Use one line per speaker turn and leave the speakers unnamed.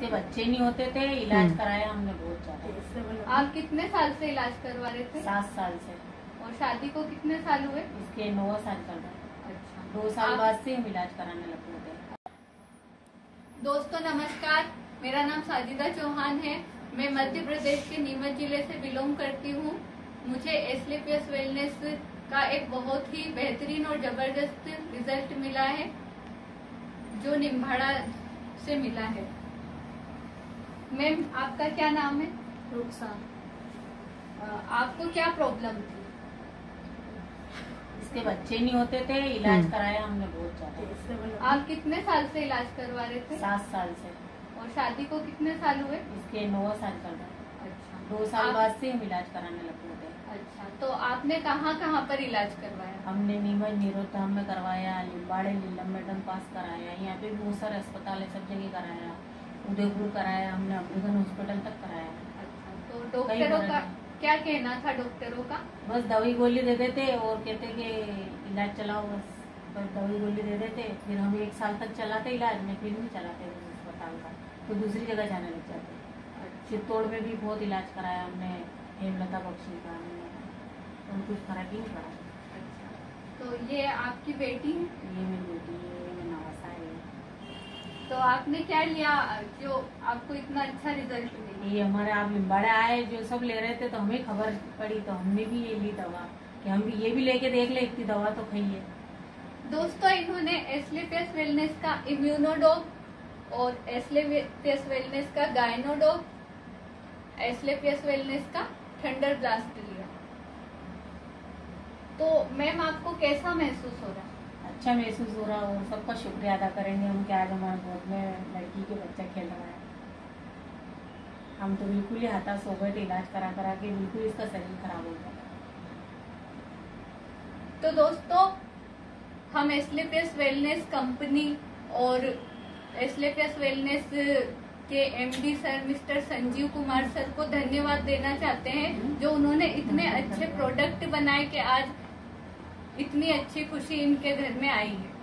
इसके बच्चे नहीं होते थे इलाज
हम्म।
कराया हमने बहुत ज़्यादा।
आप कितने साल से इलाज करवा रहे थे?
सात साल से।
और शादी को कितने साल हुए?
इसके नौ साल चल रहा।
अच्छा।
दो साल बाद से हम इलाज कराने लगे थे।
दोस्तों नमस्कार। मेरा नाम साजिदा चौहान है। मैं मध्य प्रदेश के नीमच ज़िले से बिलोंग करती हूँ। मुझे एसलीपीएस वेलनेस का एक बहुत ही बेहतरीन और ज़बरदस्त रिज़ल्ट मिला है जो निम्बाड़ा से मिला है। मैम आपका क्या नाम है?
रुखसार
आपको क्या प्रॉब्लम थी?
इसके बच्चे नहीं होते थे इलाज
हम्म।
कराया हमने बहुत ज़्यादा।
आप कितने साल से इलाज करवा रहे थे?
सात साल से।
और शादी को कितने साल हुए?
इसके नौ साल चल रहा।
अच्छा।
दो साल
आप-
बाद से हम इलाज कराने लगे थे।
अच्छा तो आपने कहाँ कहाँ पर इलाज करवाया?
हमने नीमच नीरोधाम में करवाया लिम्बाड़े लीलम मेडम पास कराया यहाँ पे बहुत सारे अस्पताल है सब जगह कराया। उदयपुर कराया हमने अमृतन हॉस्पिटल तक कराया।
अच्छा तो डॉक्टरों का क्या कहना था डॉक्टरों का?
बस दवाई गोली दे देते और कहते कि इलाज चलाओ बस। बस दवाई गोली दे देते फिर हम एक साल तक चलाते इलाज में फिर नहीं चलाते अस्पताल का। तो दूसरी जगह जाने लग जाते। चित्तौड़ में भी बहुत इलाज कराया हमने हेमलता बख्शी का हमने। तो कुछ फ़र्क ही नहीं पड़ा।
अच्छा। तो ये आपकी बेटी? है
ये मेरी बेटी है ये मेरा नवासा
तो आपने क्या लिया? जो आपको इतना अच्छा रिज़ल्ट मिला?
ये हमारे आप लिम्बाड़े आए जो सब ले रहे थे तो हमें खबर पड़ी तो हमने भी ये ली दवा। कि हम भी ये भी लेके देख ले इतनी दवा तो खाइए
दोस्तों इन्होंने एस्लीपियस वेलनेस का इम्यूनोडोग और एस्लीपियस वेलनेस का गायनोडोग एस्लीपियस वेलनेस का थंडर ब्लास्ट लिया। तो मैम आपको कैसा महसूस हो रहा? है
अच्छा महसूस हो रहा और सबका शुक्रिया अदा करेंगे हम कि आज हमारे गोद में लड़की के बच्चा खेल रहा है। हम तो बिल्कुल ही हताश हो गए थे इलाज करा करा के बिल्कुल इसका शरीर खराब हो गया।
तो दोस्तों हम एस्लीपियस वेलनेस कंपनी और एस्लीपियस वेलनेस के MD sir mister Sanjeev Kumar sir को धन्यवाद देना चाहते हैं जो उन्होंने इतने अच्छे प्रोडक्ट बनाए कि आज इतनी अच्छी खुशी इनके घर में आई है।